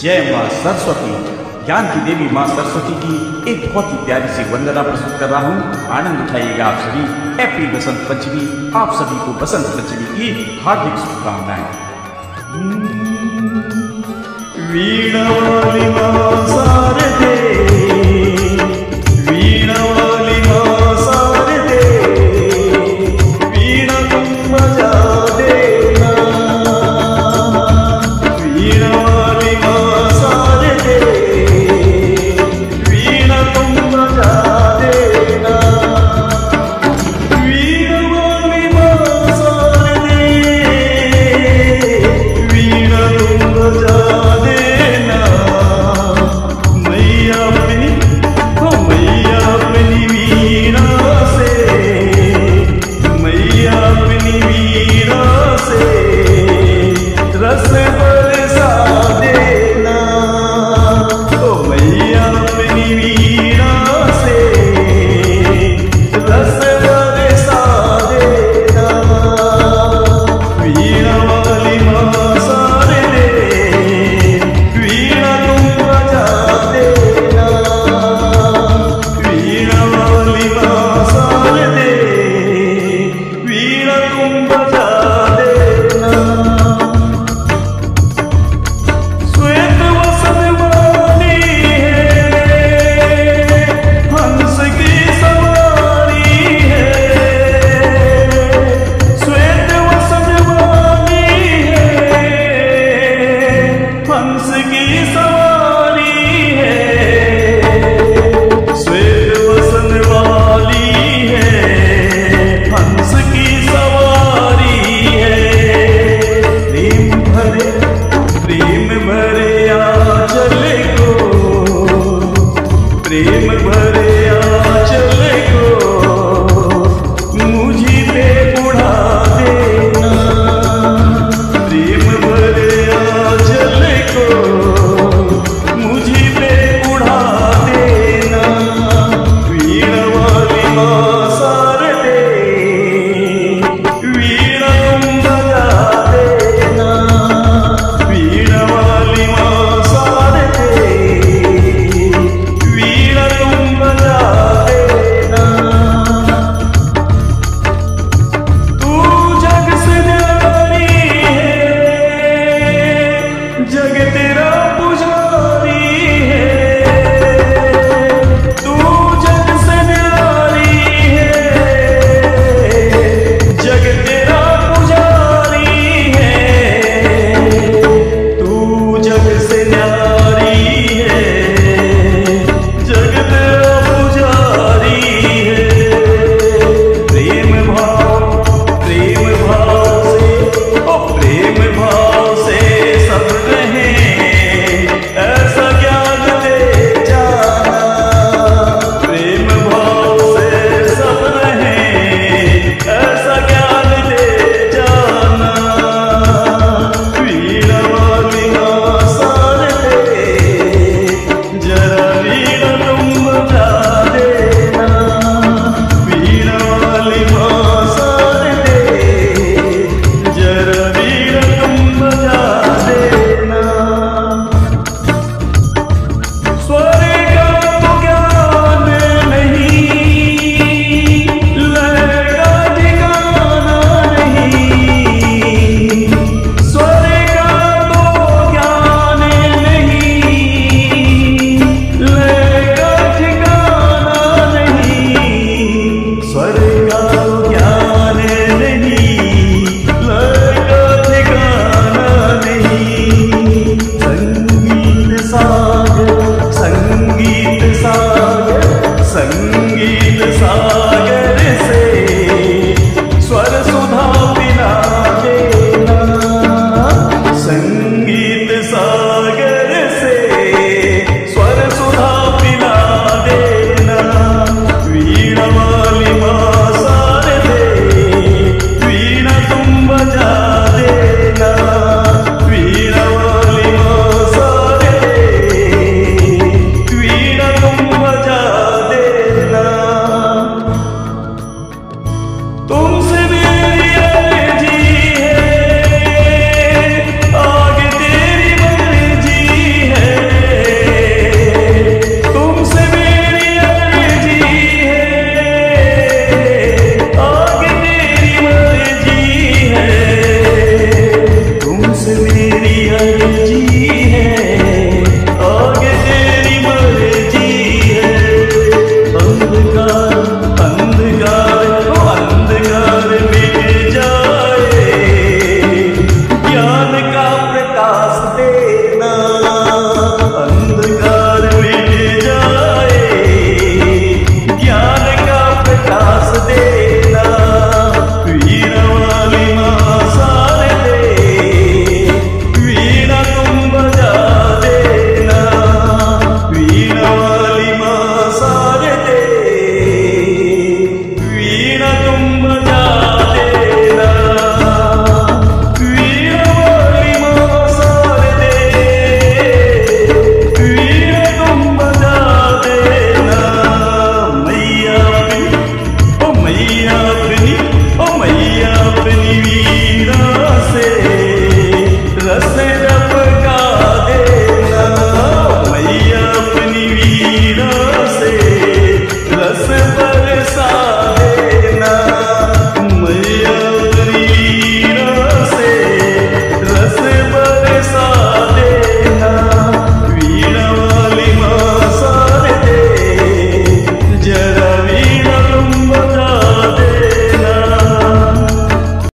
जय माँ सरस्वती। ज्ञान की देवी माँ सरस्वती की एक बहुत ही प्यारी सी वंदना प्रस्तुत कर रहा हूँ। आनंद उठाइएगा आप सभी। हैप्पी बसंत पंचमी। आप सभी को बसंत पंचमी की हार्दिक शुभकामनाएँ। वीणा